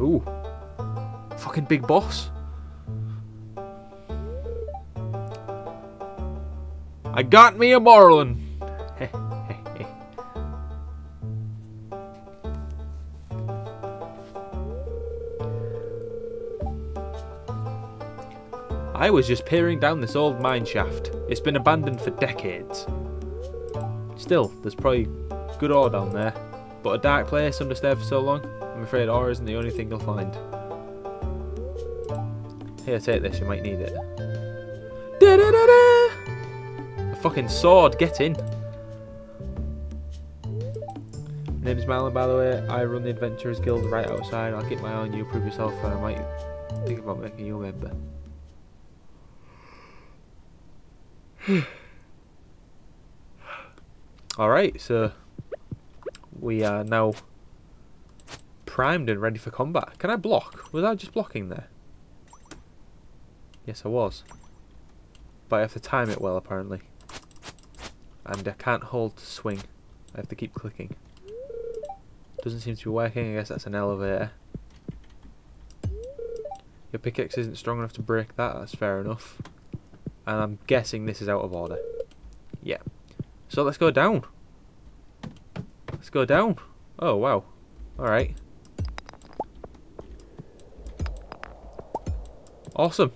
Ooh. Fucking big boss. I got me a Marlin. I was just peering down this old mine shaft. It's been abandoned for decades. Still, there's probably good ore down there. But a dark place undisturbed for so long, I'm afraid ore isn't the only thing you'll find. Here, take this, you might need it. Da -da -da a fucking sword, get in! My name's Marlon, by the way. I run the Adventurers Guild right outside. I'll keep my eye on you, prove yourself, and I might think about making you a member. Alright, so we are now primed and ready for combat. Can I block? Was I just blocking there? Yes, I was. But I have to time it well, apparently. And I can't hold to swing. I have to keep clicking. Doesn't seem to be working. I guess that's an elevator. Your pickaxe isn't strong enough to break that. That's fair enough. And I'm guessing this is out of order. Yeah. So let's go down. Let's go down. Oh, wow. Alright. Awesome.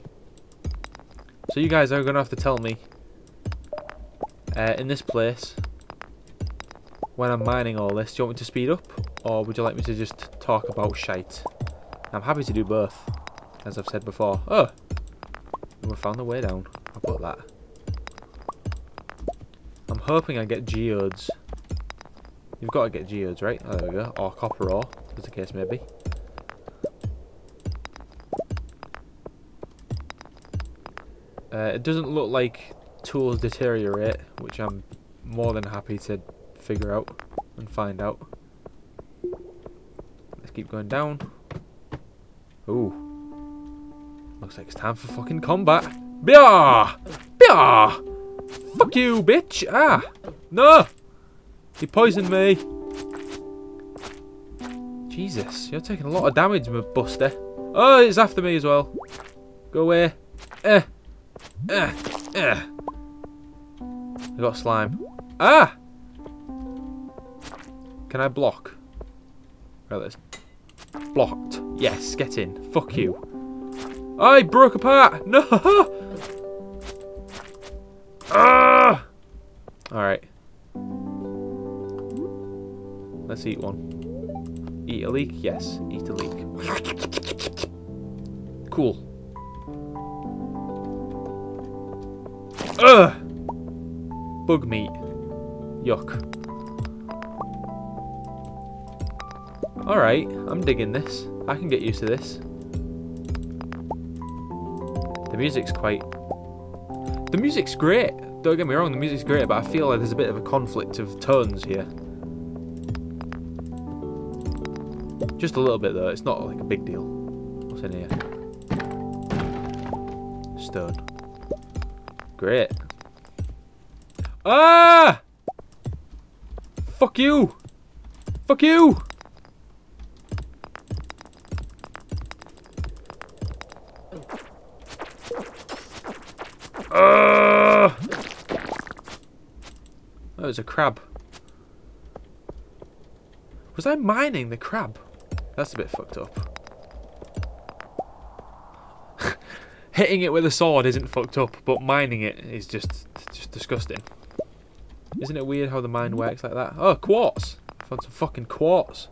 So you guys are going to have to tell me uh, in this place when I'm mining all this, do you want me to speed up or would you like me to just talk about shite? I'm happy to do both, as I've said before. Oh! We found the way down. I'll put that. I'm hoping I get geodes. You've got to get geodes, right? There we go. Or copper ore, as the case may be. Uh, it doesn't look like tools deteriorate, which I'm more than happy to figure out and find out. Let's keep going down. Ooh. Looks like it's time for fucking combat. Bia! Bia! Fuck you, bitch! Ah! No! He poisoned me! Jesus, you're taking a lot of damage, my buster. Oh, it's after me as well. Go away. Eh. Eh. Eh. I got slime. Ah! Can I block? Right, let's... Blocked. Yes, get in. Fuck you. I broke apart! No! Ah! Alright. Let's eat one. Eat a leek? Yes, eat a leek. Cool. Ugh! Bug meat. Yuck. Alright, I'm digging this. I can get used to this. The music's quite... The music's great. Don't get me wrong, the music's great, but I feel like there's a bit of a conflict of tones here. Just a little bit though, it's not like a big deal. What's in here? Stone. Great. Ah! Fuck you! Fuck you! Uh! Oh, it's a crab. Was I mining the crab? That's a bit fucked up. Hitting it with a sword isn't fucked up, but mining it is just just disgusting. Isn't it weird how the mine works like that? Oh, quartz! found some fucking quartz.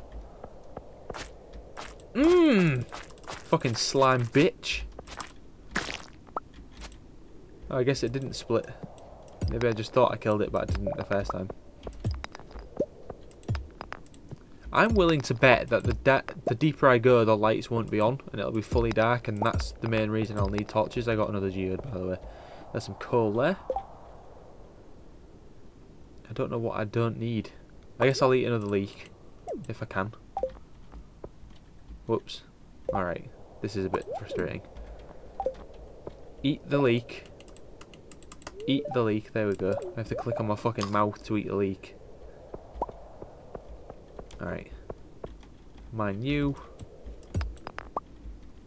Mmm! Fucking slime bitch. Oh, I guess it didn't split. Maybe I just thought I killed it, but I didn't the first time. I'm willing to bet that the the deeper I go, the lights won't be on, and it'll be fully dark, and that's the main reason I'll need torches. I got another geode, by the way. There's some coal there. I don't know what I don't need. I guess I'll eat another leek, if I can. Whoops. Alright, this is a bit frustrating. Eat the leek. Eat the leek. There we go. I have to click on my fucking mouth to eat the leek. Alright. Mine you.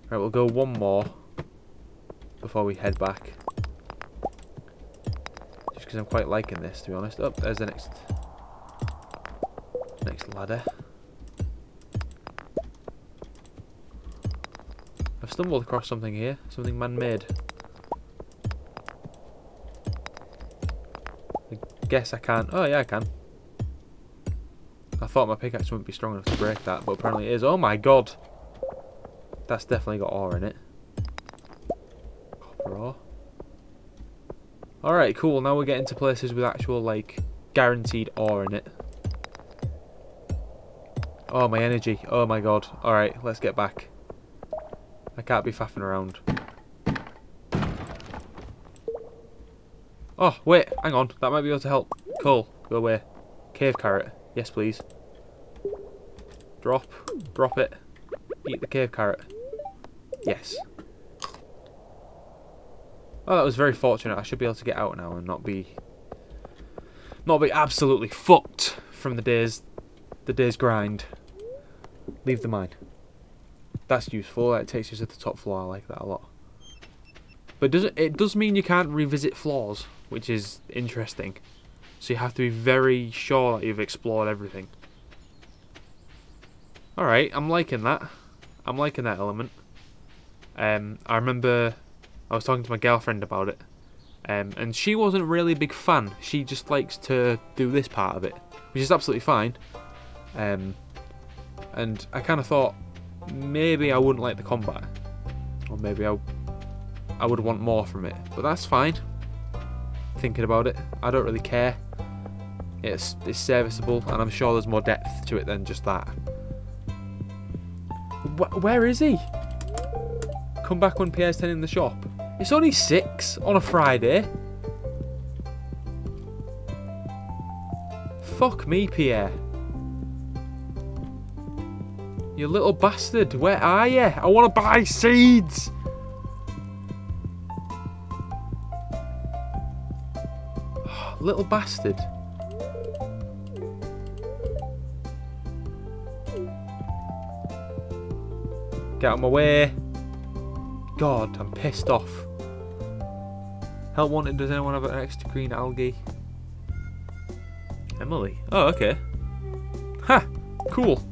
Right, we'll go one more before we head back. Just because I'm quite liking this, to be honest. Oh, there's the next next ladder. I've stumbled across something here, something man-made. I guess I can't. Oh yeah, I can. I thought my pickaxe wouldn't be strong enough to break that, but apparently it is. Oh my god! That's definitely got ore in it. Copper ore. Alright, cool. Now we're getting to places with actual, like, guaranteed ore in it. Oh, my energy. Oh my god. Alright, let's get back. I can't be faffing around. Oh, wait, hang on. That might be able to help. Cool, go away. Cave carrot. Yes, please. Drop. Drop it. Eat the cave carrot. Yes. Oh, that was very fortunate. I should be able to get out now and not be... Not be absolutely fucked from the day's... The day's grind. Leave the mine. That's useful. It takes you to the top floor. I like that a lot. But does it, it does mean you can't revisit floors, which is interesting. So you have to be very sure that you've explored everything. Alright, I'm liking that. I'm liking that element. Um, I remember I was talking to my girlfriend about it. Um, and she wasn't really a big fan. She just likes to do this part of it, which is absolutely fine. Um, and I kind of thought maybe I wouldn't like the combat, or maybe I I would want more from it. But that's fine. Thinking about it, I don't really care. It's it's serviceable, and I'm sure there's more depth to it than just that. Wh where is he? Come back when Pierre's 10 in the shop. It's only 6 on a Friday. Fuck me, Pierre. You little bastard. Where are you? I want to buy seeds. little bastard. Get out of my way. God, I'm pissed off. Help wanted, does anyone have an extra green algae? Emily. Oh, okay. Ha! Cool.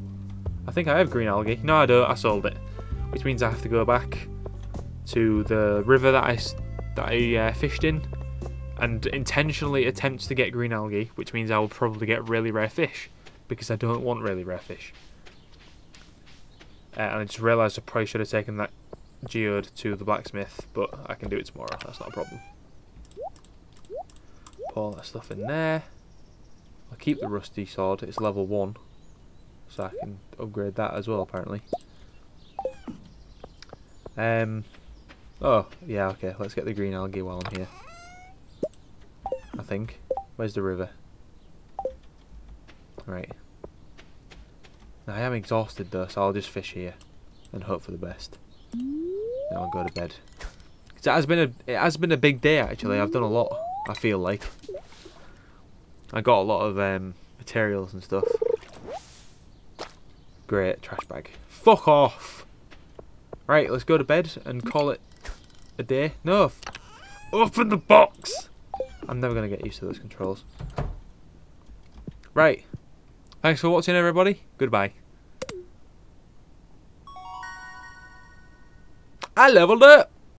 I think I have green algae. No, I don't. I sold it. Which means I have to go back to the river that I, that I uh, fished in and intentionally attempt to get green algae, which means I will probably get really rare fish because I don't want really rare fish. Uh, and I just realised I probably should have taken that geode to the blacksmith, but I can do it tomorrow. That's not a problem. Put all that stuff in there. I'll keep the rusty sword. It's level 1. So I can upgrade that as well, apparently. Um. Oh, yeah, okay. Let's get the green algae while I'm here. I think. Where's the river? Right. Now, I am exhausted though, so I'll just fish here and hope for the best. Then I'll go to bed. It has been a it has been a big day actually. I've done a lot. I feel like I got a lot of um, materials and stuff. Great trash bag. Fuck off. Right, let's go to bed and call it a day. No, open the box. I'm never gonna get used to those controls. Right. Thanks for watching, everybody. Goodbye. I leveled up!